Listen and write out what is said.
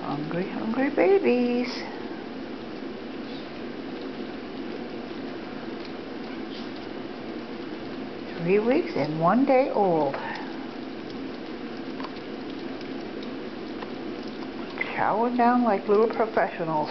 Hungry, hungry babies. Three weeks and one day old. Showered down like little professionals.